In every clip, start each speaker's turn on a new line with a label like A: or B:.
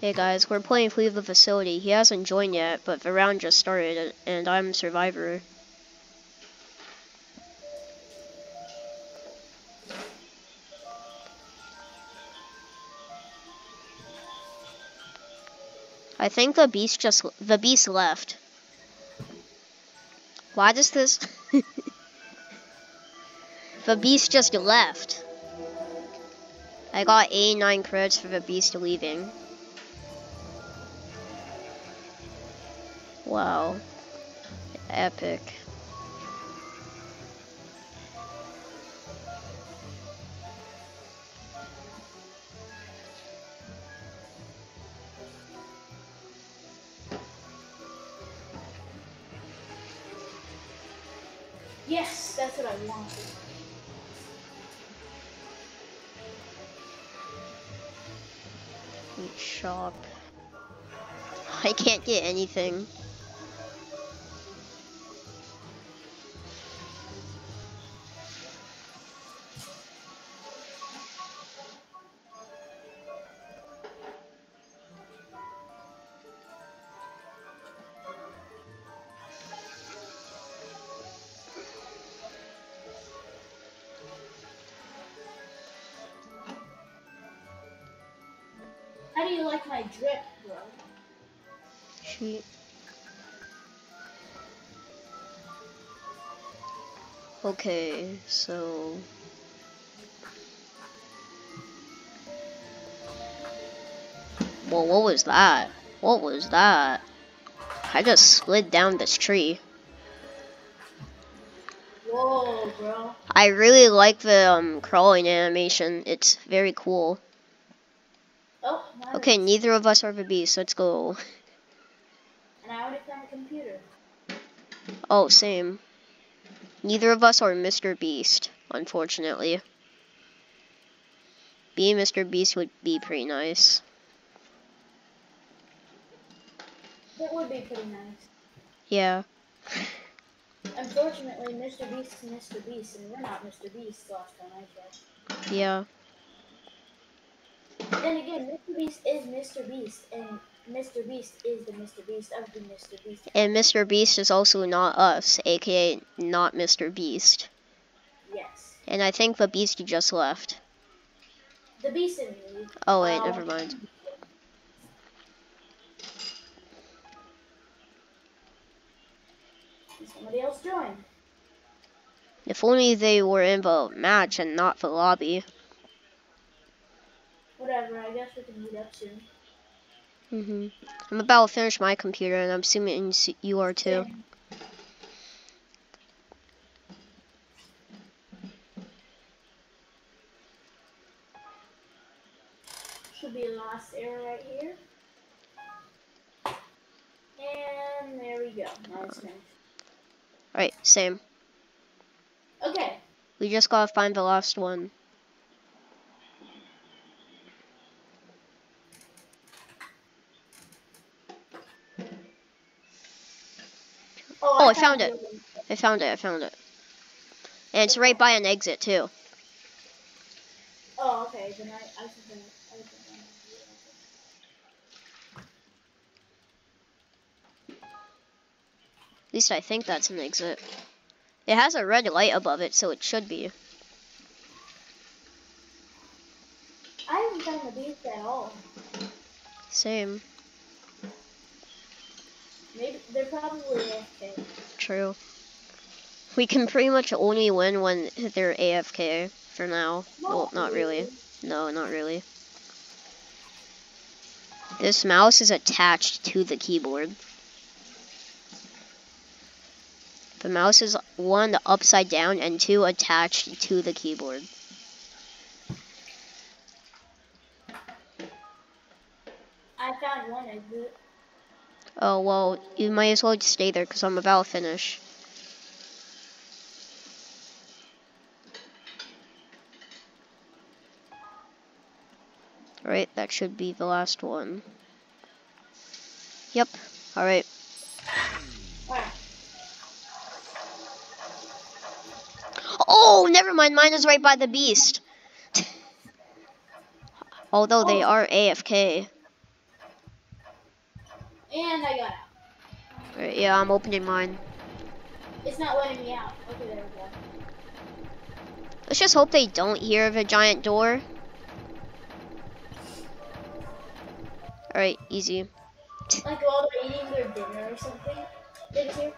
A: Hey guys, we're playing Flee the Facility. He hasn't joined yet, but the round just started, and I'm Survivor. I think the beast just the beast left. Why does this? the beast just left. I got 89 credits for the beast leaving. Wow. Epic.
B: Yes, that's what I wanted.
A: Shop. I can't get anything. Okay, so Well, what was that? What was that? I just slid down this tree.
B: Whoa, bro.
A: I really like the um, crawling animation. It's very cool.
B: Oh, now
A: Okay, neither of us are the beast. Let's go.
B: And I already found a computer.
A: Oh, same. Neither of us are Mr. Beast, unfortunately. Being Mr. Beast would be pretty nice.
B: It would be pretty nice.
A: Yeah.
B: Unfortunately, Mr. Beast is Mr. Beast, and we're not Mr. Beast last time I checked.
A: Yeah.
B: Then again, Mr. Beast is Mr. Beast, and Mr. Beast is the Mr. Beast of the Mr. Beast.
A: And Mr. Beast is also not us, aka not Mr. Beast.
B: Yes.
A: And I think the Beast just left.
B: The Beast in me.
A: Oh wait,
B: Um,
A: never mind.
B: Somebody else join.
A: If only they were in the match and not the lobby.
B: Whatever, I guess we can meet up soon.
A: Hmm I'm about to finish my computer, and I'm assuming you are too.
B: Same. Should be a last error right here. And there we go. Now it's finished.
A: Alright, same.
B: Okay.
A: We just gotta find the last one. Oh, I found it. I found it, I found it. And it's right by an exit, too.
B: Oh, okay. Then I, I should.
A: At least I think that's an exit. It has a red light above it, so it should be.
B: I haven't found the beast at all.
A: Same.
B: Maybe they're probably AFK.
A: True. We can pretty much only win when they're AFK for now. Well, not really. No, not really. This mouse is attached to the keyboard. The mouse is one upside down and two attached to the keyboard.
B: I found one exit.
A: Oh, well, you might as well just stay there because I'm about to finish. Alright, that should be the last one. Yep, alright. Oh, never mind, mine is right by the beast. Although they
B: Oh.
A: are AFK.
B: And I got out.
A: Alright, yeah, I'm opening mine.
B: It's not letting me out. Okay, there we go.
A: Let's just hope they don't hear the giant door. Alright, easy.
B: Like while they're eating their dinner or something. They just hear.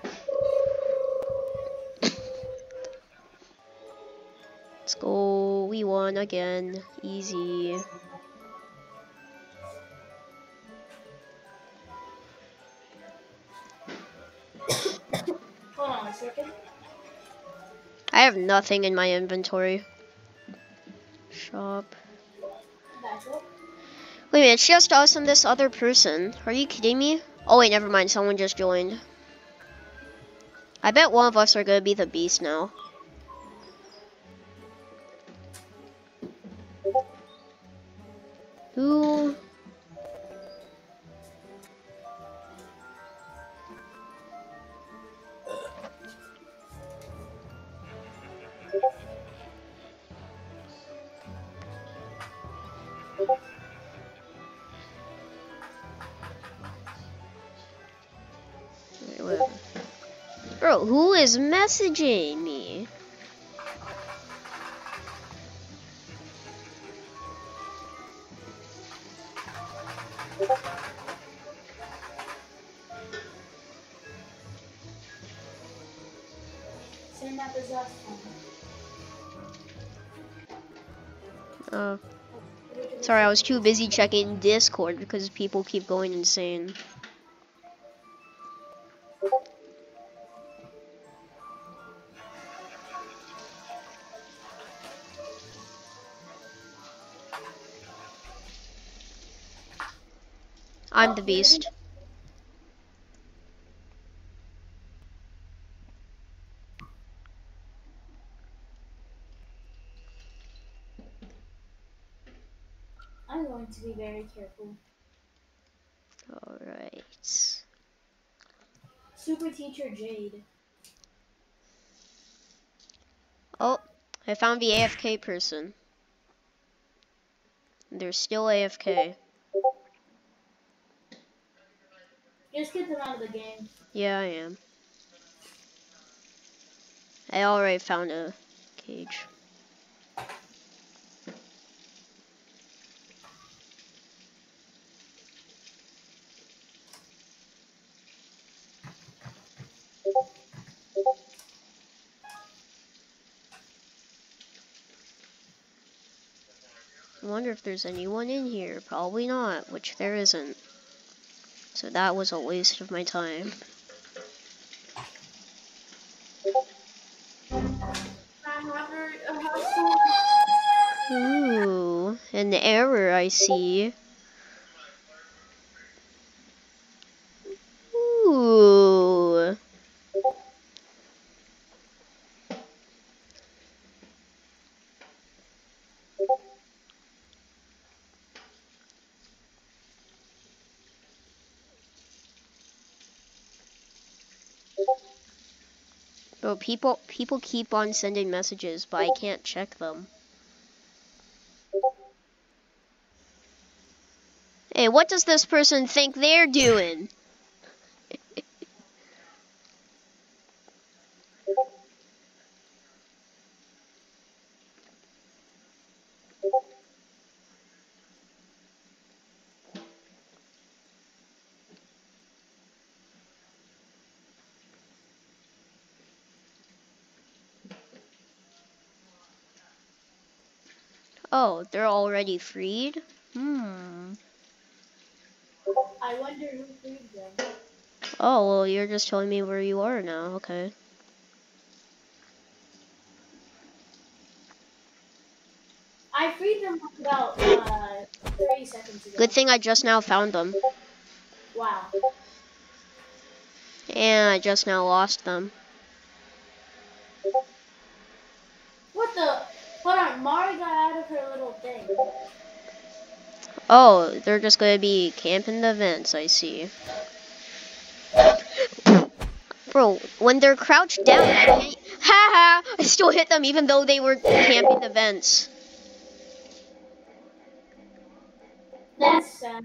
A: Let's go. We won again. Easy. Have nothing in my inventory. Shop. Wait a minute, it's just us and this other person. Are you kidding me? Oh wait, never mind. Someone just joined. I bet one of us are gonna be the beast now. Who? Bro, who is messaging me?
B: Same map as last time.
A: Uh, sorry, I was too busy checking Discord because people keep going insane. I'm the beast.
B: I'm going to be very careful.
A: Alright.
B: Super Teacher Jade.
A: Oh, I found the AFK person. They're still AFK.
B: Just get them out of the game.
A: Yeah, I am. I already found a cage. I wonder if there's anyone in here. Probably not, which there isn't. So that was a waste of my time. Ooh, an error I see. Ooh. Bro, people people keep on sending messages, but I can't check them. Hey, what does this person think they're doing? Oh, they're already freed? Hmm.
B: I wonder who freed them.
A: Oh, well, you're just telling me where you are now. Okay.
B: I freed them about uh, 30 seconds ago.
A: Good thing I just now found them.
B: Wow.
A: And I just now lost them.
B: What the? Hold on, Mari got out of her little thing.
A: Oh, they're just gonna be camping the vents, I see. Bro, when they're crouched down, I can't. Ha ha! I still hit them even though they were camping the vents.
B: That's sad.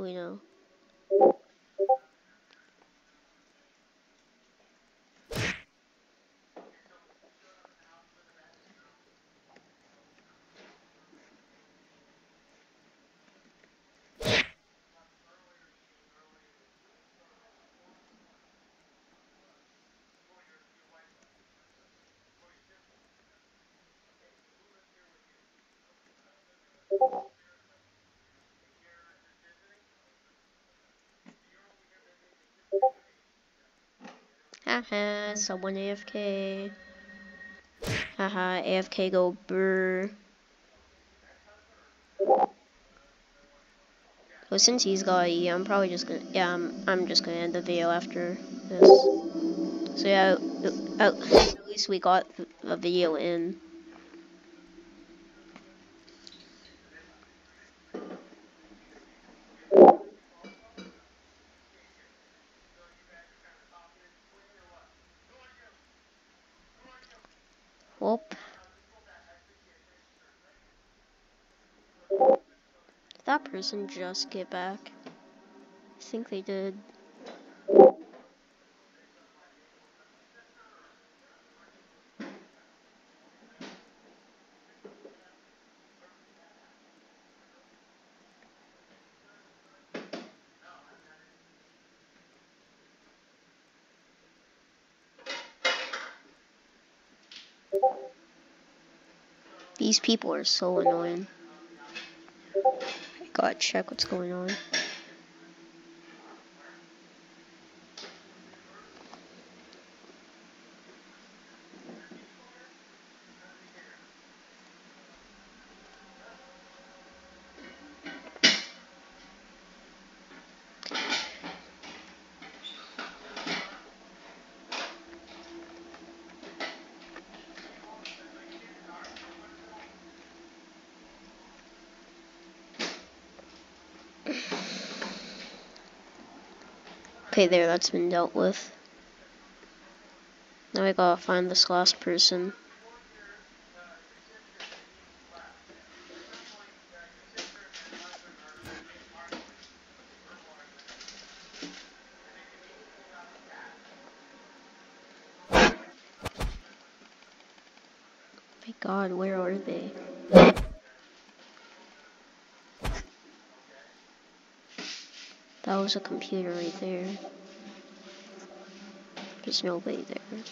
C: we know. Haha, someone AFK. Haha, AFK go brr. Well, oh, since he's got E, I'm probably just gonna, yeah, I'm, I'm just gonna end the video after this. So yeah, at least we got a video in. Whoop. Did that person just get back? I think they did. These people are so annoying. Gotta check what's going on. Okay, there, that's been dealt with. Now I gotta find this last person. My god, where are they? That was a computer right there. There's nobody there.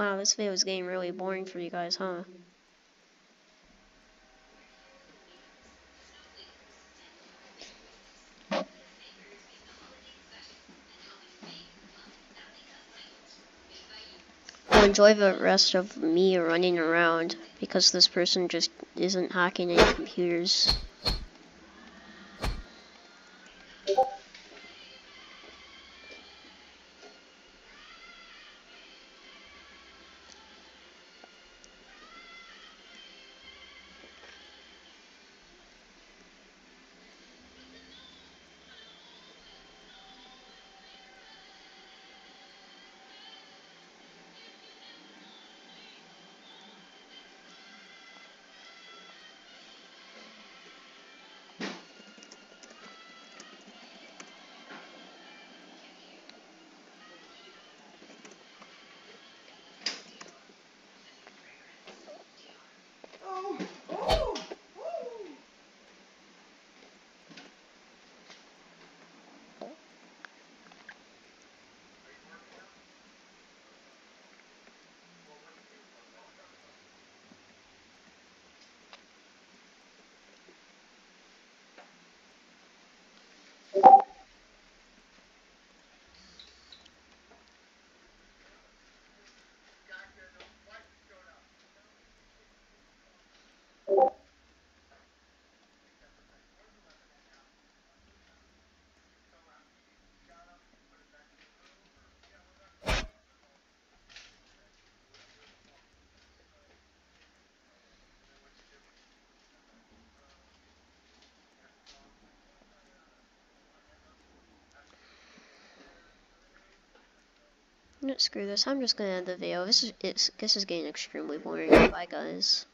C: Wow, this video is getting really boring for you guys, huh? Well, enjoy the rest of me running around because this person just isn't hacking any computers.
A: No, screw this. I'm just gonna end the video. This is this is getting extremely boring. Bye guys.